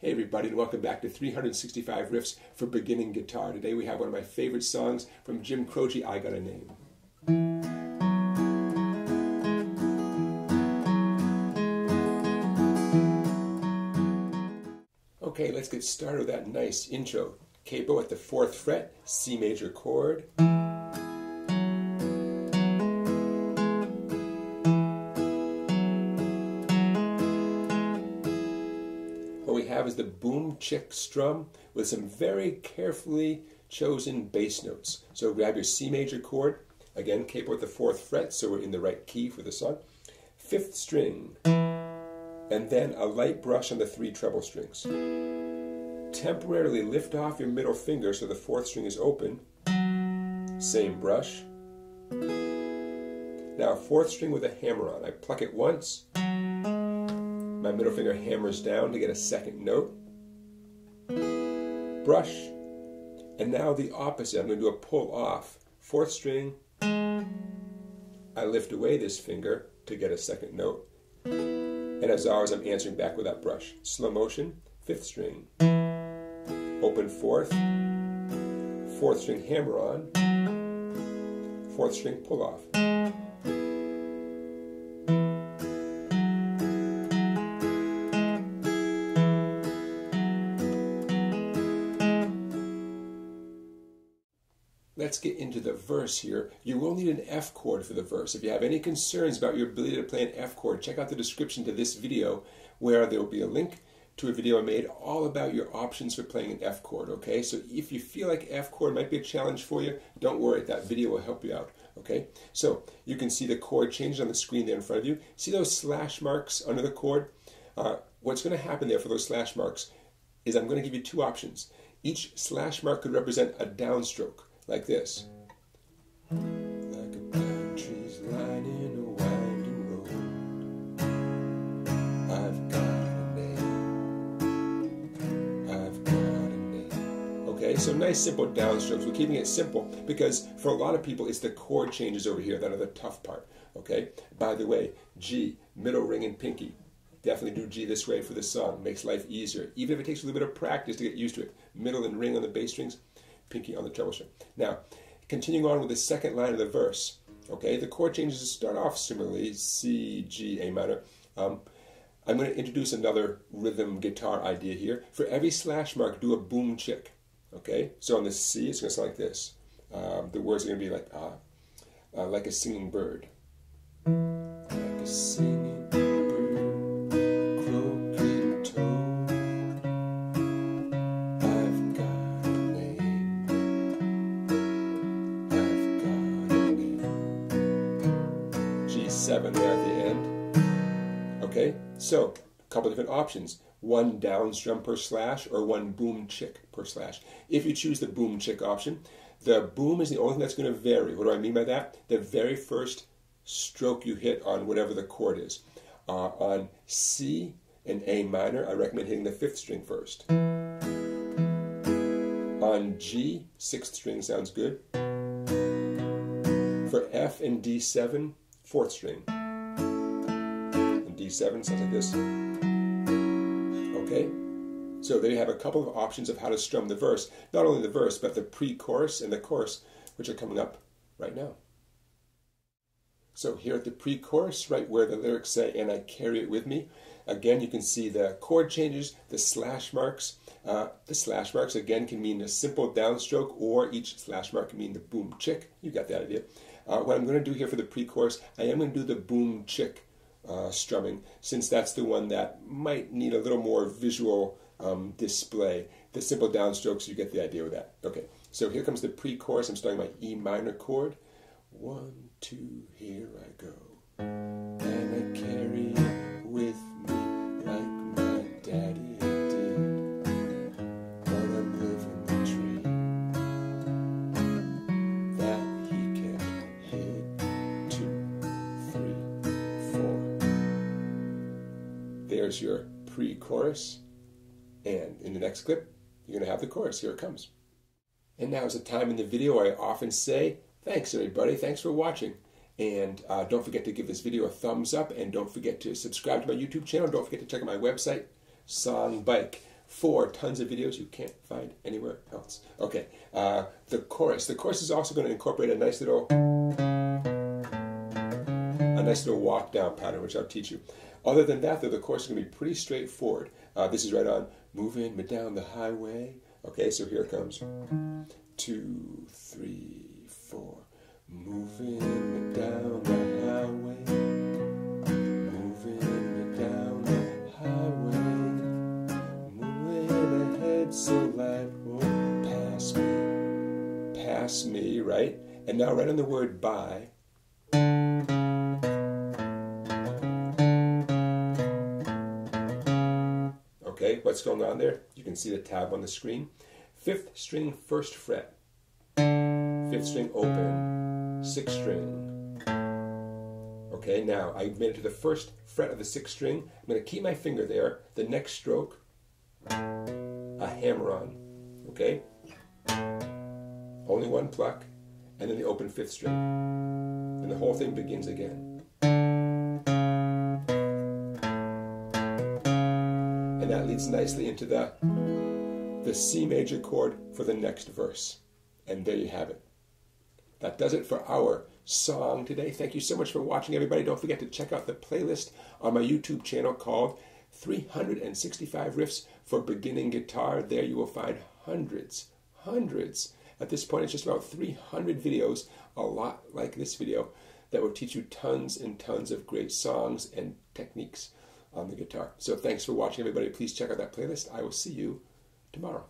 Hey everybody and welcome back to 365 Riffs for Beginning Guitar. Today we have one of my favorite songs from Jim Croce, I Got a Name. Okay, let's get started with that nice intro. Capo at the 4th fret, C major chord. The boom chick strum with some very carefully chosen bass notes. So grab your C major chord, again capo the fourth fret, so we're in the right key for the song. Fifth string, and then a light brush on the three treble strings. Temporarily lift off your middle finger so the fourth string is open. Same brush. Now fourth string with a hammer on. I pluck it once, my middle finger hammers down to get a second note. Brush. And now the opposite. I'm going to do a pull off. Fourth string. I lift away this finger to get a second note. And as always, I'm answering back with that brush. Slow motion. Fifth string. Open fourth. Fourth string hammer on. Fourth string pull off. Let's get into the verse here. You will need an F chord for the verse. If you have any concerns about your ability to play an F chord, check out the description to this video where there will be a link to a video I made all about your options for playing an F chord, okay? So if you feel like F chord might be a challenge for you, don't worry, that video will help you out, okay? So you can see the chord changes on the screen there in front of you. See those slash marks under the chord? Uh, what's going to happen there for those slash marks is I'm going to give you two options. Each slash mark could represent a downstroke like this. Like a pine tree's lining a winding road. I've got a name. I've got a name. Okay, so nice simple downstrokes. We're keeping it simple because for a lot of people it's the chord changes over here that are the tough part. Okay? By the way, G, middle ring and pinky. Definitely do G this way for the song. Makes life easier. Even if it takes a little bit of practice to get used to it. Middle and ring on the bass strings pinky on the treble string. Now, continuing on with the second line of the verse, okay, the chord changes start off similarly, C, G, A minor. Um, I'm going to introduce another rhythm guitar idea here. For every slash mark, do a boom chick, okay? So on the C, it's going to sound like this. Um, the words are going to be like, uh, uh, like a singing bird. Like a singing seven there at the end. Okay, so a couple different options. One down strum per slash or one boom chick per slash. If you choose the boom chick option, the boom is the only thing that's going to vary. What do I mean by that? The very first stroke you hit on whatever the chord is. Uh, on C and A minor, I recommend hitting the fifth string first. On G, sixth string sounds good. For F and D7, fourth string. And D7 sounds like this. Okay? So there you have a couple of options of how to strum the verse. Not only the verse, but the pre-chorus and the chorus, which are coming up right now. So here at the pre-chorus, right where the lyrics say, and I carry it with me, again you can see the chord changes, the slash marks. Uh, the slash marks again can mean a simple downstroke or each slash mark can mean the boom chick. You got the idea. Uh, what I'm going to do here for the pre-chorus, I am going to do the boom chick uh, strumming, since that's the one that might need a little more visual um, display. The simple downstrokes, you get the idea with that. Okay, so here comes the pre-chorus. I'm starting my E minor chord. One, two, here I go. And I carry with me like my daddy did. But I'm living the dream that he kept hid. Two, three, four. there's your pre-chorus. And in the next clip, you're going to have the chorus. Here it comes. And now is a time in the video I often say, thanks everybody, thanks for watching. And uh, don't forget to give this video a thumbs up and don't forget to subscribe to my YouTube channel. Don't forget to check out my website, Songbike. for tons of videos you can't find anywhere else. Okay, uh, the chorus. The chorus is also going to incorporate a nice little, a nice little walk down pattern, which I'll teach you. Other than that, though, the chorus is going to be pretty straightforward. Uh, this is right on moving me down the highway. Okay, so here it comes. Two, three, four. Moving me down the highway. Moving me down the highway. Moving ahead so life won't pass me. Pass me, right? And now right on the word by. Okay, what's going on there? You can see the tab on the screen. Fifth string, first fret. Fifth string open. Sixth string. Okay, now I made it to the first fret of the sixth string. I'm going to keep my finger there. The next stroke, a hammer on. Okay? Only one pluck, and then the open fifth string. And the whole thing begins again. and that leads nicely into the the C major chord for the next verse. And there you have it. That does it for our song today. Thank you so much for watching, everybody. Don't forget to check out the playlist on my YouTube channel called 365 Riffs for Beginning Guitar. There you will find hundreds, hundreds. At this point, it's just about 300 videos, a lot like this video, that will teach you tons and tons of great songs and techniques on the guitar. So thanks for watching, everybody. Please check out that playlist. I will see you tomorrow.